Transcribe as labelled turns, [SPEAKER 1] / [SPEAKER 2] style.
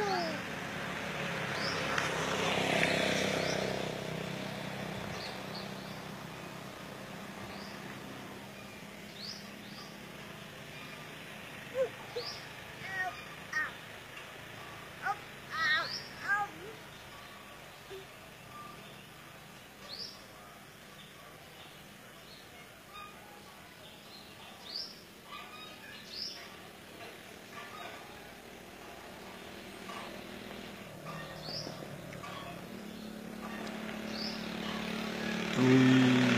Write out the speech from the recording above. [SPEAKER 1] 就
[SPEAKER 2] Ooh.